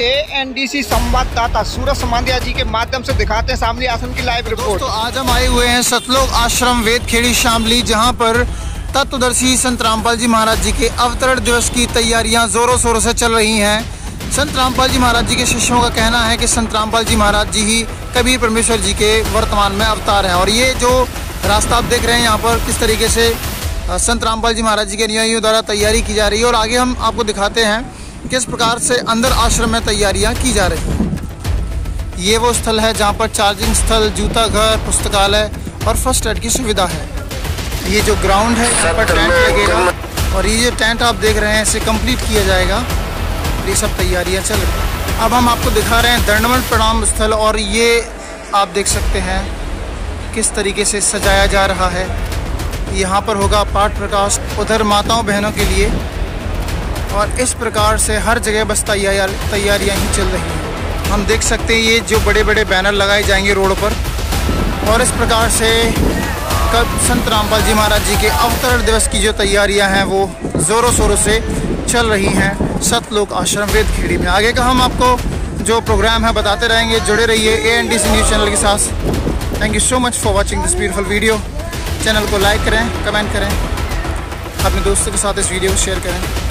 एएनडीसी संवाददाता सूरज समांदिया जी के माध्यम से दिखाते हैं सामने आश्रम की लाइव रिपोर्ट तो आज हम आए हुए हैं सतलोक आश्रम वेद खेड़ी शामली, जहाँ पर तत्वदर्शी संत रामपाल जी महाराज जी के अवतरण दिवस की तैयारियाँ जोरों शोरों से चल रही हैं। संत रामपाल जी महाराज जी के शिष्यों का कहना है कि संत रामपाल जी महाराज जी ही कभी परमेश्वर जी के वर्तमान में अवतार हैं। और ये जो रास्ता आप देख रहे हैं, यहाँ पर किस तरीके से संत रामपाल जी महाराज जी के अनुयायियों द्वारा तैयारी की जा रही है। और आगे हम आपको दिखाते हैं किस प्रकार से अंदर आश्रम में तैयारियाँ की जा रही हैं? ये वो स्थल है जहाँ पर चार्जिंग स्थल, जूता घर, पुस्तकालय और फ़र्स्ट एड की सुविधा है। ये जो ग्राउंड है यहाँ पर टेंट लगेगा और ये जो टेंट आप देख रहे हैं, इसे कंप्लीट किया जाएगा। ये सब तैयारियाँ चल रही अब हम आपको दिखा रहे हैं दंडवन प्रणाम स्थल और ये आप देख सकते हैं किस तरीके से सजाया जा रहा है। यहाँ पर होगा पाठ प्रकाश उधर माताओं बहनों के लिए। और इस प्रकार से हर जगह बस तैयार तैयारियाँ ही चल रही हैं। हम देख सकते हैं ये जो बड़े बड़े बैनर लगाए जाएँगे रोड पर। और इस प्रकार से कब संत रामपाल जी महाराज जी के अवतरण दिवस की जो तैयारियाँ हैं, वो ज़ोरों शोरों से चल रही हैं। सतलोक आश्रम वेद खेड़ी में। आगे का हम आपको जो प्रोग्राम है, बताते रहेंगे। जुड़े रहिए A N D C news channel के साथ। Thank you so much for watching this beautiful video channel को लाइक करें कमेंट करें। अपने दोस्तों के साथ इस वीडियो को शेयर करें।